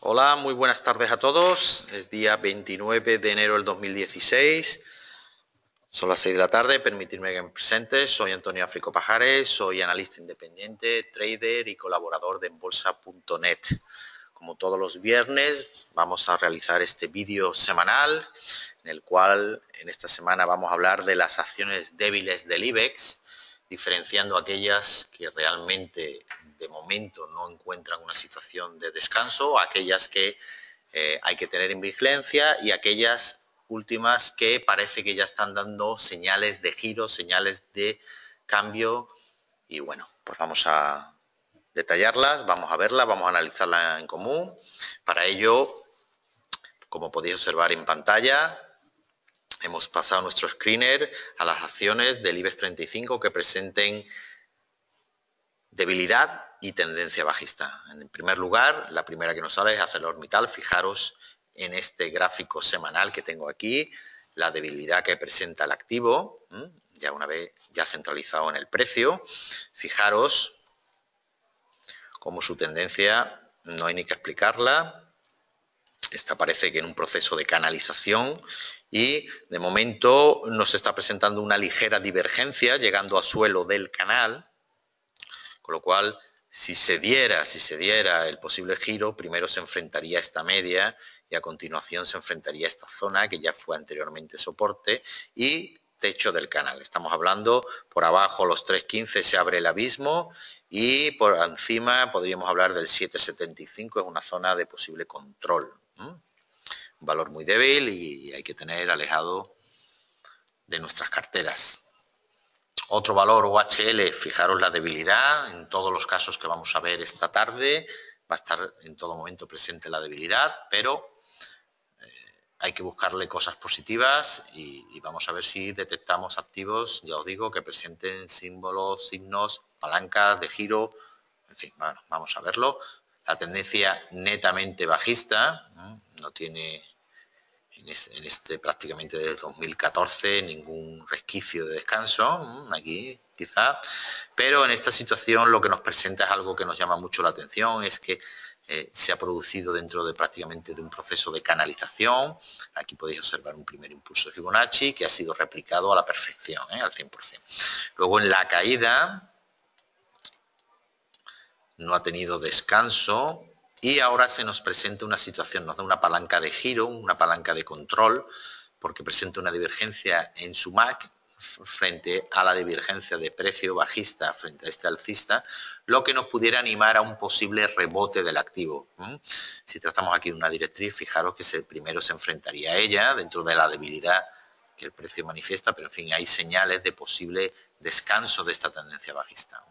Hola, muy buenas tardes a todos. Es día 29 de enero del 2016. Son las 6 de la tarde. Permitirme que me presente. Soy Antonio Áfrico Pajares. Soy analista independiente, trader y colaborador de Enbolsa.net. Como todos los viernes, vamos a realizar este vídeo semanal en el cual en esta semana vamos a hablar de las acciones débiles del IBEX, diferenciando aquellas que realmente de momento no encuentran una situación de descanso, aquellas que eh, hay que tener en vigilancia y aquellas últimas que parece que ya están dando señales de giro, señales de cambio y bueno, pues vamos a detallarlas, vamos a verlas, vamos a analizarlas en común. Para ello, como podéis observar en pantalla, hemos pasado nuestro screener a las acciones del IBEX 35 que presenten debilidad tendencia bajista. En primer lugar, la primera que nos sale es ArcelorMittal. Fijaros en este gráfico semanal que tengo aquí, la debilidad que presenta el activo, ya una vez ya centralizado en el precio. Fijaros cómo su tendencia no hay ni que explicarla. Esta parece que en un proceso de canalización y de momento nos está presentando una ligera divergencia llegando a suelo del canal, con lo cual si se diera, si se diera el posible giro, primero se enfrentaría a esta media y a continuación se enfrentaría a esta zona que ya fue anteriormente soporte y techo del canal. Estamos hablando por abajo los 3.15 se abre el abismo y por encima podríamos hablar del 7.75, es una zona de posible control. Un valor muy débil y hay que tener alejado de nuestras carteras. Otro valor OHL, fijaros la debilidad, en todos los casos que vamos a ver esta tarde, va a estar en todo momento presente la debilidad, pero eh, hay que buscarle cosas positivas y, vamos a ver si detectamos activos, ya os digo, que presenten símbolos, signos, palancas de giro, en fin, bueno, vamos a verlo. La tendencia netamente bajista, no tiene en este prácticamente desde 2014 ningún resquicio de descanso, mm, aquí quizá, pero en esta situación lo que nos presenta es algo que nos llama mucho la atención, es que eh, se ha producido dentro de prácticamente de un proceso de canalización. Aquí podéis observar un primer impulso de Fibonacci que ha sido replicado a la perfección, ¿eh? al 100%. Luego en la caída no ha tenido descanso, y ahora se nos presenta una situación, nos da una palanca de giro, una palanca de control, porque presenta una divergencia en su MAC frente a la divergencia de precio bajista frente a este alcista, lo que nos pudiera animar a un posible rebote del activo. Si tratamos aquí de una directriz, fijaros que primero se enfrentaría a ella dentro de la debilidad que el precio manifiesta, pero en fin, hay señales de posible descanso de esta tendencia bajista.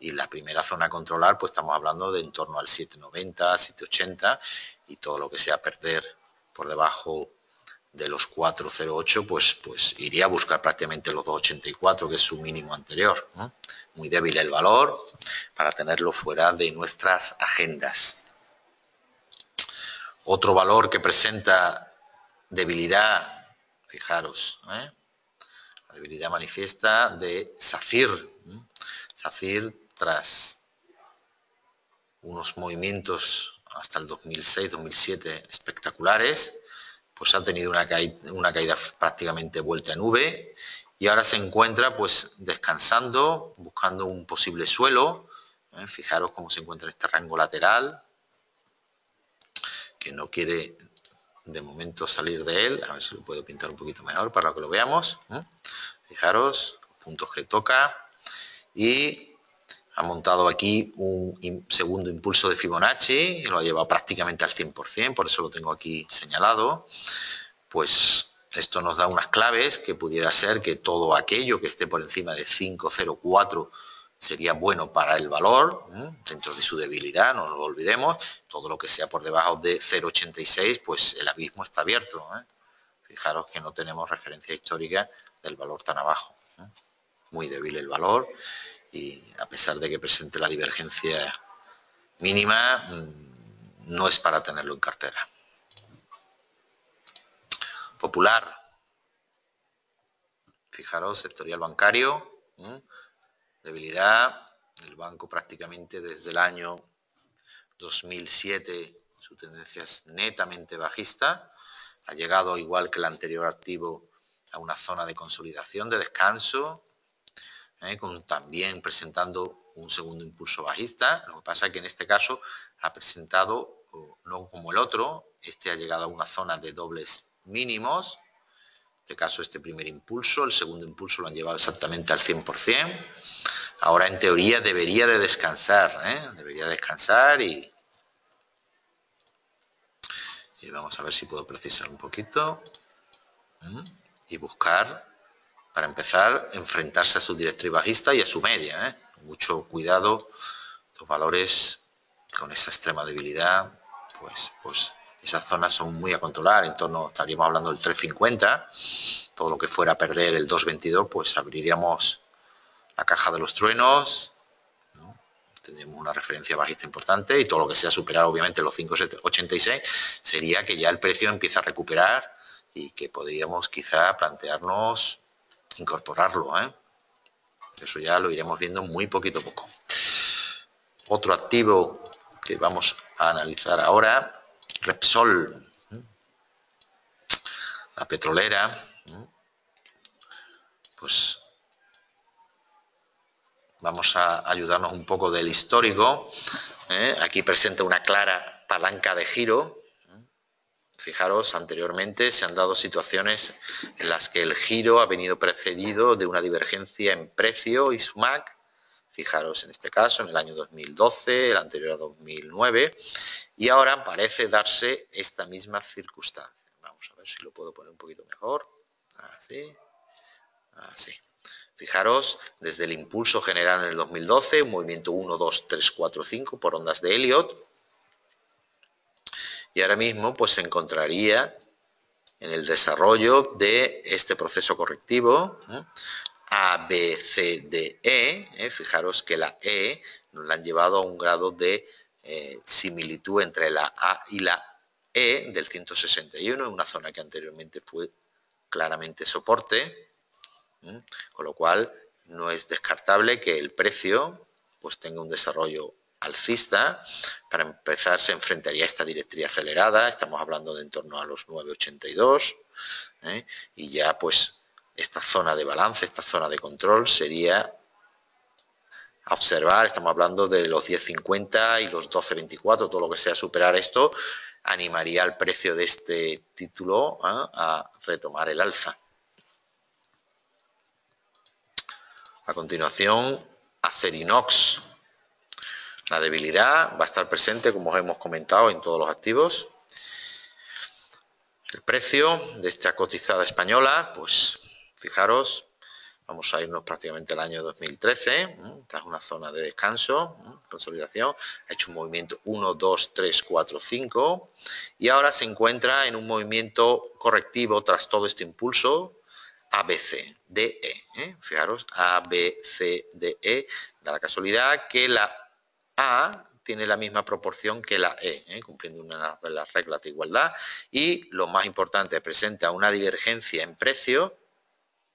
Y la primera zona a controlar, pues estamos hablando de en torno al 790, 780 y todo lo que sea perder por debajo de los 408, pues, pues iría a buscar prácticamente los 284, que es su mínimo anterior. Muy débil el valor para tenerlo fuera de nuestras agendas. Otro valor que presenta debilidad fijaros, ¿eh? la debilidad manifiesta de SACIR. SACIR tras unos movimientos hasta el 2006-2007 espectaculares, pues ha tenido una caída, una caída prácticamente vuelta en V y ahora se encuentra pues descansando, buscando un posible suelo. ¿eh? Fijaros cómo se encuentra este rango lateral, que no quiere de momento salir de él, a ver si lo puedo pintar un poquito mejor para que lo veamos. ¿eh? Fijaros, puntos que toca y ha montado aquí un segundo impulso de Fibonacci, lo ha llevado prácticamente al 100%, por eso lo tengo aquí señalado. Pues esto nos da unas claves que pudiera ser que todo aquello que esté por encima de 504 sería bueno para el valor, dentro de su debilidad, no lo olvidemos, todo lo que sea por debajo de 0,86, pues el abismo está abierto. ¿eh? Fijaros que no tenemos referencia histórica del valor tan abajo. Muy débil el valor y a pesar de que presente la divergencia mínima, mm, no es para tenerlo en cartera. Popular. Fijaros, sectorial bancario debilidad. El banco prácticamente desde el año 2007 su tendencia es netamente bajista, ha llegado igual que el anterior activo a una zona de consolidación, de descanso, ¿eh? con también presentando un segundo impulso bajista. Lo que pasa es que en este caso ha presentado, no como el otro, este ha llegado a una zona de dobles mínimos, este caso este primer impulso, el segundo impulso lo han llevado exactamente al 100%. Ahora en teoría debería de descansar, ¿eh? debería descansar y, vamos a ver si puedo precisar un poquito y buscar para empezar enfrentarse a su directriz bajista y a su media. ¿eh? Mucho cuidado, los valores con esa extrema debilidad, pues, pues esas zonas son muy a controlar, en torno, estaríamos hablando del 350, todo lo que fuera a perder el 222, pues abriríamos la caja de los truenos, tendríamos una referencia bajista importante y todo lo que sea superar obviamente los 5,86 sería que ya el precio empieza a recuperar y que podríamos quizá plantearnos incorporarlo. ¿eh? Eso ya lo iremos viendo muy poquito a poco. Otro activo que vamos a analizar ahora, Repsol, la petrolera, pues vamos a ayudarnos un poco del histórico. ¿eh? Aquí presenta una clara palanca de giro. Fijaros, anteriormente se han dado situaciones en las que el giro ha venido precedido de una divergencia en precio y SUMAC. Fijaros en este caso, en el año 2012, el anterior a 2009, y ahora parece darse esta misma circunstancia. Vamos a ver si lo puedo poner un poquito mejor. Así, así. Fijaros, desde el impulso general en el 2012, un movimiento 1, 2, 3, 4, 5 por ondas de Elliot. Y ahora mismo pues se encontraría en el desarrollo de este proceso correctivo A, B, C, D, E. ¿eh? Fijaros que la E nos la han llevado a un grado de eh, similitud entre la A y la E del 161, en una zona que anteriormente fue claramente soporte. Con lo cual, no es descartable que el precio pues, tenga un desarrollo alcista. Para empezar, se enfrentaría a esta directriz acelerada. Estamos hablando de en torno a los 9,82. ¿eh? Y ya, pues, esta zona de balance, esta zona de control sería observar, estamos hablando de los 10.50 y los 12.24, todo lo que sea superar esto, animaría al precio de este título a retomar el alza. A continuación, Acerinox. La debilidad va a estar presente, como hemos comentado, en todos los activos. El precio de esta cotizada española, pues fijaros, vamos a irnos prácticamente al año 2013, esta es una zona de descanso, consolidación, ha hecho un movimiento 1, 2, 3, 4, 5 y ahora se encuentra en un movimiento correctivo tras todo este impulso a, B, C, D, E. ¿eh? Fijaros, A, E. Da la casualidad que la A tiene la misma proporción que la E, ¿eh? cumpliendo una de las reglas de igualdad. Y lo más importante, presenta una divergencia en precio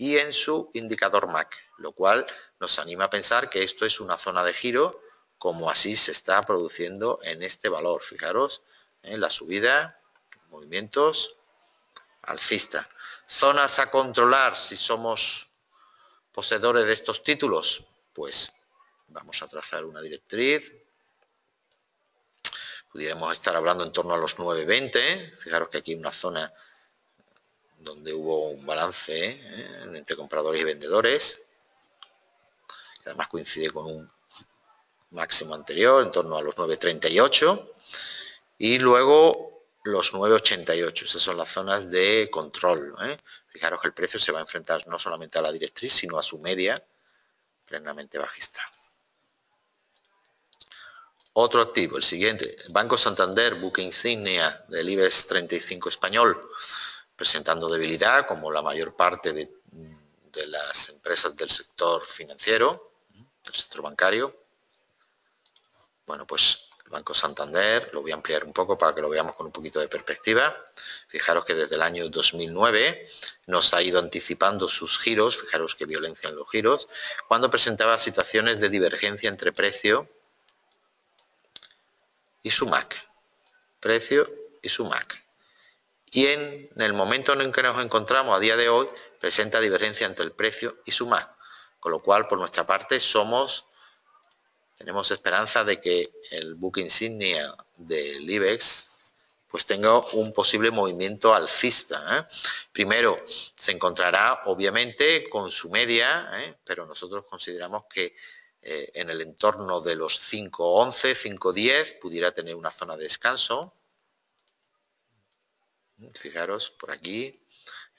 y en su indicador MAC, lo cual nos anima a pensar que esto es una zona de giro, como así se está produciendo en este valor. Fijaros, en ¿eh? la subida, movimientos alcista. Zonas a controlar si somos poseedores de estos títulos, pues vamos a trazar una directriz. Pudiéramos estar hablando en torno a los 9.20. Fijaros que aquí una zona donde hubo un balance ¿eh? entre compradores y vendedores. Que además coincide con un máximo anterior, en torno a los 9.38. Y luego los 9,88. Esas son las zonas de control. ¿eh? Fijaros que el precio se va a enfrentar no solamente a la directriz, sino a su media plenamente bajista. Otro activo, el siguiente, Banco Santander, buque insignia del IBEX 35 español, presentando debilidad como la mayor parte de, las empresas del sector financiero, del sector bancario. Bueno, pues Banco Santander, lo voy a ampliar un poco para que lo veamos con un poquito de perspectiva. Fijaros que desde el año 2009 nos ha ido anticipando sus giros, fijaros qué violencia en los giros, cuando presentaba situaciones de divergencia entre precio y su MAC. precio y su MAC. Y en el momento en el que nos encontramos a día de hoy, presenta divergencia entre el precio y su MAC. Con lo cual, por nuestra parte, somos, tenemos esperanza de que el buque insignia del IBEX pues tenga un posible movimiento alcista. ¿eh? Primero, se encontrará obviamente con su media, ¿eh? pero nosotros consideramos que eh, en el entorno de los 5.11, 5.10 pudiera tener una zona de descanso. Fijaros por aquí,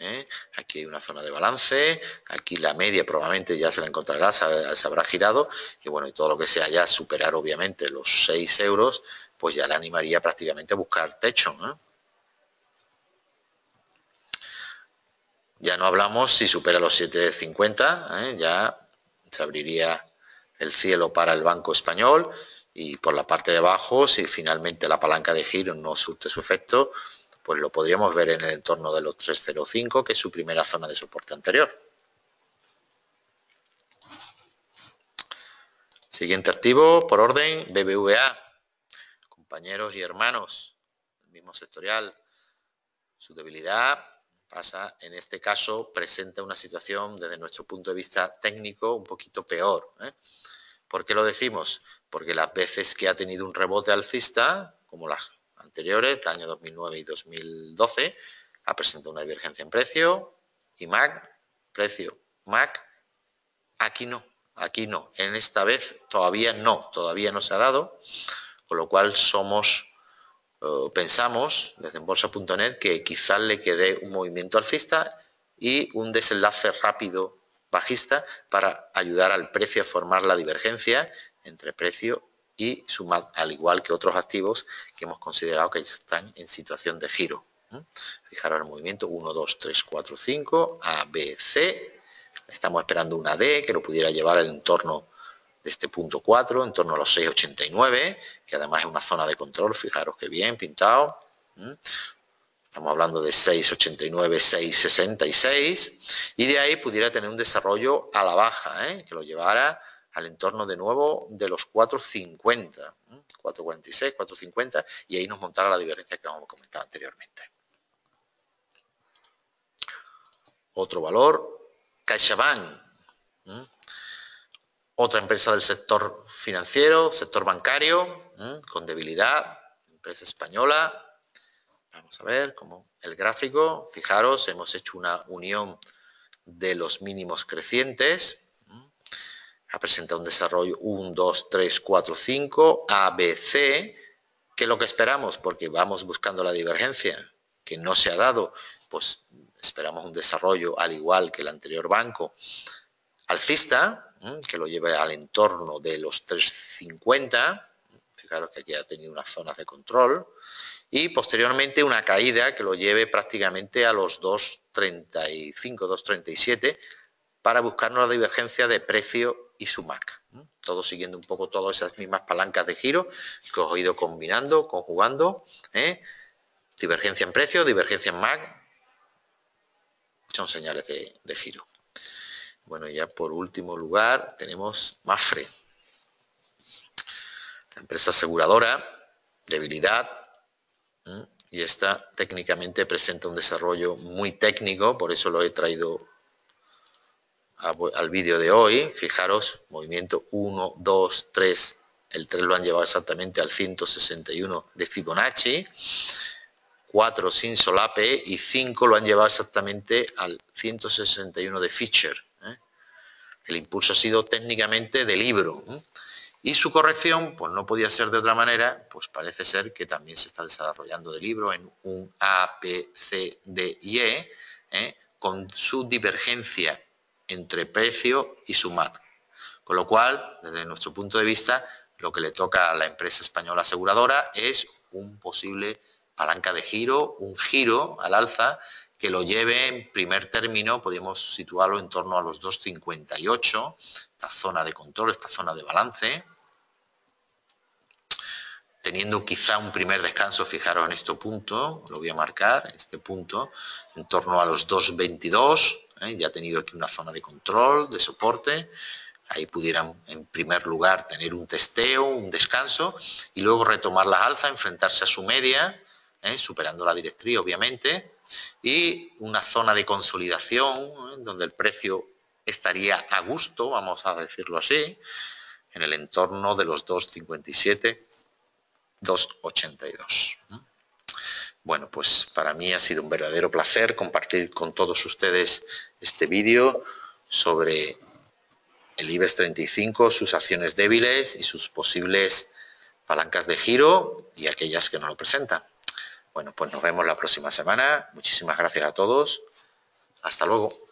¿eh? Aquí hay una zona de balance, aquí la media probablemente ya se la encontrará, se, habrá girado y bueno, y todo lo que sea ya superar obviamente los 6 euros, pues ya le animaría prácticamente a buscar techo. Ya no hablamos si supera los 7,50, ¿eh? ya se abriría el cielo para el Banco Español y por la parte de abajo, si finalmente la palanca de giro no surte su efecto, pues lo podríamos ver en el entorno de los 305, que es su primera zona de soporte anterior. Siguiente activo, por orden, BBVA. Compañeros y hermanos, el mismo sectorial, su debilidad pasa, en este caso, presenta una situación desde nuestro punto de vista técnico un poquito peor. ¿eh? ¿Por qué lo decimos? Porque las veces que ha tenido un rebote alcista, como las anteriores, del año 2009 y 2012, ha presentado una divergencia en precio y MAC, precio MAC, aquí no, aquí no, en esta vez todavía no, todavía no se ha dado, con lo cual somos, eh, pensamos desde bolsa.net que quizás le quede un movimiento alcista y un desenlace rápido bajista para ayudar al precio a formar la divergencia entre precio y sumad al igual que otros activos que hemos considerado que están en situación de giro. Fijaros el movimiento 1, 2, 3, 4, 5, A, B, C. Estamos esperando una D que lo pudiera llevar al entorno de este punto 4, en torno a los 6,89, que además es una zona de control, fijaros que bien pintado. Estamos hablando de 6,89, 6,66, y de ahí pudiera tener un desarrollo a la baja, ¿eh? que lo llevara al entorno de nuevo de los 4.50, 4.46, 4.50 y ahí nos montará la diferencia que hemos comentado anteriormente. Otro valor, CaixaBank, otra empresa del sector financiero, sector bancario, con debilidad, empresa española. Vamos a ver cómo el gráfico, fijaros, hemos hecho una unión de los mínimos crecientes, ha presentado un desarrollo 1, 2, 3, 4, 5, A, B, C, ¿qué es lo que esperamos? Porque vamos buscando la divergencia que no se ha dado, pues esperamos un desarrollo al igual que el anterior banco alcista, que lo lleve al entorno de los 350, fijaros que aquí ha tenido unas zonas de control, y posteriormente una caída que lo lleve prácticamente a los 2.35, 2.37, para buscar una divergencia de precio y su Mac. Todo siguiendo un poco todas esas mismas palancas de giro que os he ido combinando, conjugando. ¿eh? Divergencia en precio, divergencia en MAC. Son señales de, giro. Bueno, ya por último lugar tenemos Mafre. La empresa aseguradora, debilidad, y esta técnicamente presenta un desarrollo muy técnico, por eso lo he traído al vídeo de hoy, fijaros, movimiento 1, 2, 3, el 3 lo han llevado exactamente al 161 de Fibonacci, 4 sin solape y 5 lo han llevado exactamente al 161 de Fischer. ¿eh? El impulso ha sido técnicamente de libro. ¿eh? Y su corrección, pues no podía ser de otra manera, pues parece ser que también se está desarrollando de libro en un A, P, C, D y E, ¿eh? con su divergencia entre precio y su MAT. Con lo cual, desde nuestro punto de vista, lo que le toca a la empresa española aseguradora es un posible palanca de giro, un giro al alza que lo lleve en primer término, podríamos situarlo en torno a los 2,58, esta zona de control, esta zona de balance, teniendo quizá un primer descanso, fijaros en este punto, lo voy a marcar, este punto, en torno a los 2,22, ¿eh? ya ha tenido aquí una zona de control, de soporte, ahí pudieran en primer lugar tener un testeo, un descanso y luego retomar las alzas, enfrentarse a su media, ¿eh? superando la directriz obviamente, y una zona de consolidación ¿eh? donde el precio estaría a gusto, vamos a decirlo así, en el entorno de los 2,57, 2,82. Bueno, pues para mí ha sido un verdadero placer compartir con todos ustedes este vídeo sobre el IBEX 35, sus acciones débiles y sus posibles palancas de giro y aquellas que no lo presentan. Bueno, pues nos vemos la próxima semana. Muchísimas gracias a todos. Hasta luego.